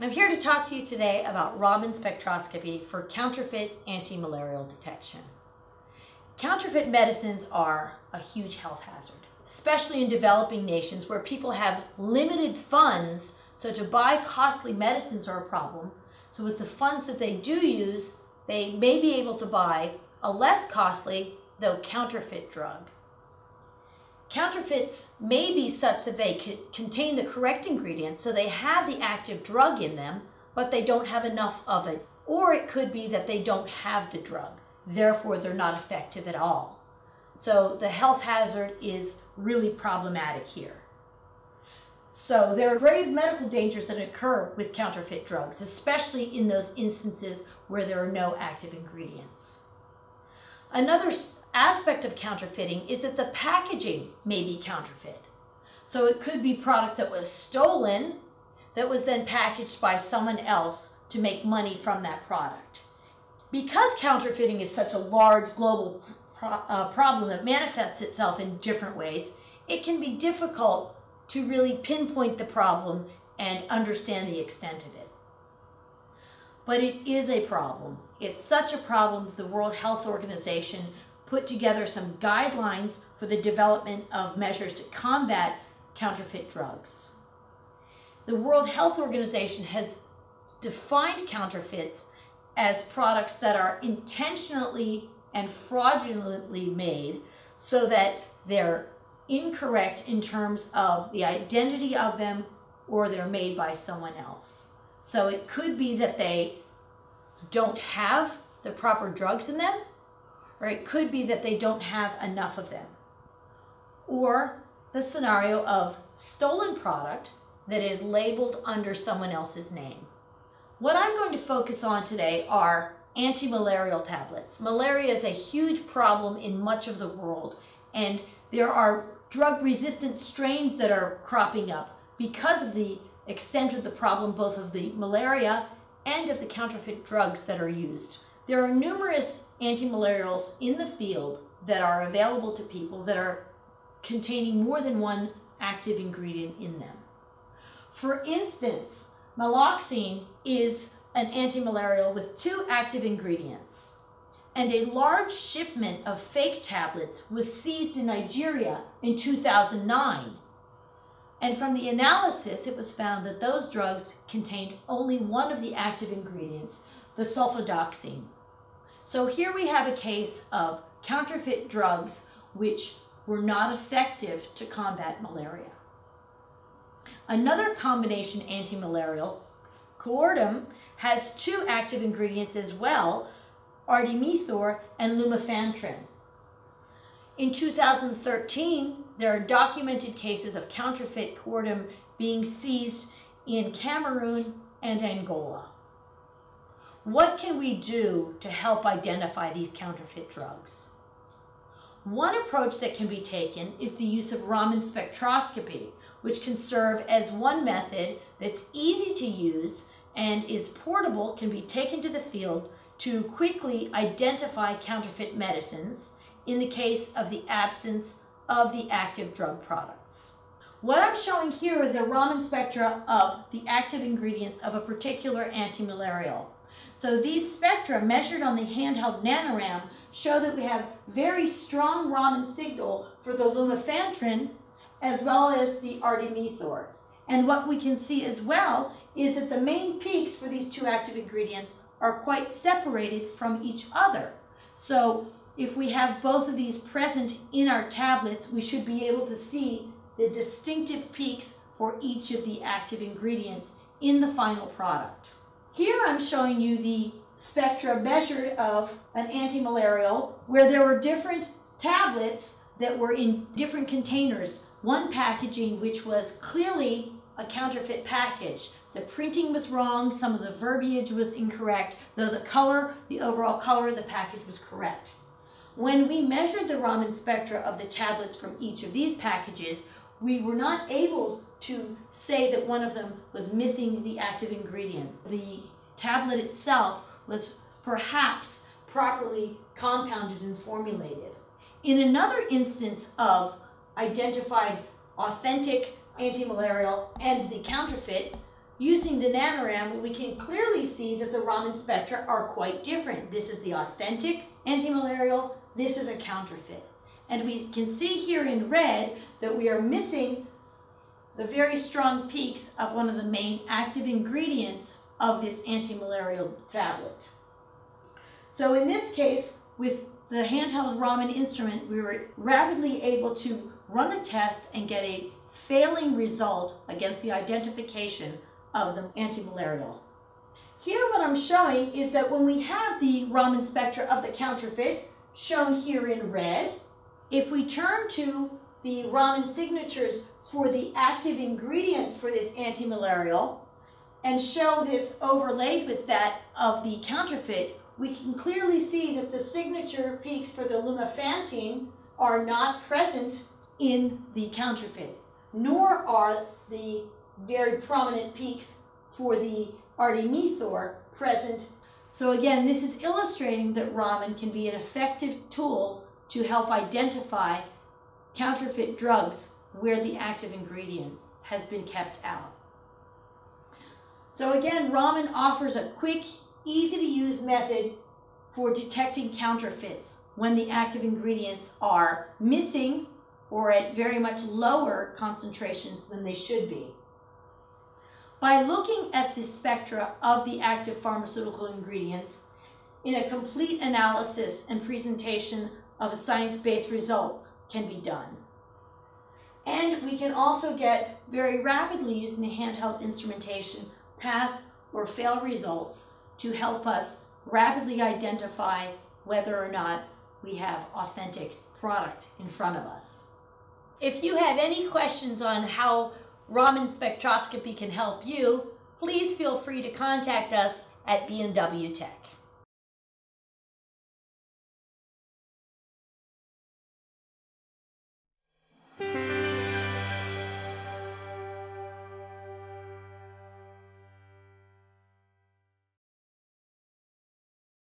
I'm here to talk to you today about Raman spectroscopy for counterfeit anti-malarial detection. Counterfeit medicines are a huge health hazard, especially in developing nations where people have limited funds, so to buy costly medicines are a problem. So with the funds that they do use, they may be able to buy a less costly, though counterfeit drug. Counterfeits may be such that they contain the correct ingredients, so they have the active drug in them, but they don't have enough of it. Or it could be that they don't have the drug, therefore they're not effective at all. So the health hazard is really problematic here. So there are grave medical dangers that occur with counterfeit drugs, especially in those instances where there are no active ingredients. Another aspect of counterfeiting is that the packaging may be counterfeit. So it could be product that was stolen that was then packaged by someone else to make money from that product. Because counterfeiting is such a large global pro uh, problem that manifests itself in different ways, it can be difficult to really pinpoint the problem and understand the extent of it. But it is a problem. It's such a problem that the World Health Organization put together some guidelines for the development of measures to combat counterfeit drugs. The World Health Organization has defined counterfeits as products that are intentionally and fraudulently made so that they're incorrect in terms of the identity of them or they're made by someone else. So it could be that they don't have the proper drugs in them or it could be that they don't have enough of them. Or the scenario of stolen product that is labeled under someone else's name. What I'm going to focus on today are anti-malarial tablets. Malaria is a huge problem in much of the world and there are drug-resistant strains that are cropping up because of the extent of the problem both of the malaria and of the counterfeit drugs that are used. There are numerous antimalarials in the field that are available to people that are containing more than one active ingredient in them. For instance, Maloxine is an antimalarial with two active ingredients. And a large shipment of fake tablets was seized in Nigeria in 2009. And from the analysis, it was found that those drugs contained only one of the active ingredients, the sulfadoxine. So here we have a case of counterfeit drugs which were not effective to combat malaria. Another combination antimalarial, Coartem, has two active ingredients as well, artemether and lumefantrine. In 2013, there are documented cases of counterfeit Coartem being seized in Cameroon and Angola. What can we do to help identify these counterfeit drugs? One approach that can be taken is the use of Raman spectroscopy, which can serve as one method that's easy to use and is portable, can be taken to the field to quickly identify counterfeit medicines in the case of the absence of the active drug products. What I'm showing here are the Raman spectra of the active ingredients of a particular antimalarial. So these spectra measured on the handheld NanoRam show that we have very strong Raman signal for the lumefantrine as well as the artemether. And what we can see as well is that the main peaks for these two active ingredients are quite separated from each other. So if we have both of these present in our tablets, we should be able to see the distinctive peaks for each of the active ingredients in the final product. Here I'm showing you the spectra measured of an antimalarial where there were different tablets that were in different containers. One packaging which was clearly a counterfeit package. The printing was wrong, some of the verbiage was incorrect, though the color, the overall color of the package was correct. When we measured the Raman spectra of the tablets from each of these packages, we were not able to say that one of them was missing the active ingredient. The tablet itself was perhaps properly compounded and formulated. In another instance of identified authentic antimalarial and the counterfeit, using the NanoRam, we can clearly see that the Raman spectra are quite different. This is the authentic antimalarial, this is a counterfeit. And we can see here in red that we are missing the very strong peaks of one of the main active ingredients of this antimalarial tablet. So in this case, with the handheld Raman instrument, we were rapidly able to run a test and get a failing result against the identification of the antimalarial. Here what I'm showing is that when we have the Raman spectra of the counterfeit, shown here in red, if we turn to the Raman signatures for the active ingredients for this antimalarial and show this overlaid with that of the counterfeit, we can clearly see that the signature peaks for the lumefantrine are not present in the counterfeit, nor are the very prominent peaks for the artemether present. So again, this is illustrating that Raman can be an effective tool to help identify counterfeit drugs where the active ingredient has been kept out. So again, Raman offers a quick, easy to use method for detecting counterfeits when the active ingredients are missing or at very much lower concentrations than they should be. By looking at the spectra of the active pharmaceutical ingredients in a complete analysis and presentation of a science-based result can be done. And we can also get very rapidly using the handheld instrumentation pass or fail results to help us rapidly identify whether or not we have authentic product in front of us. If you have any questions on how Raman spectroscopy can help you, please feel free to contact us at B&W Tek.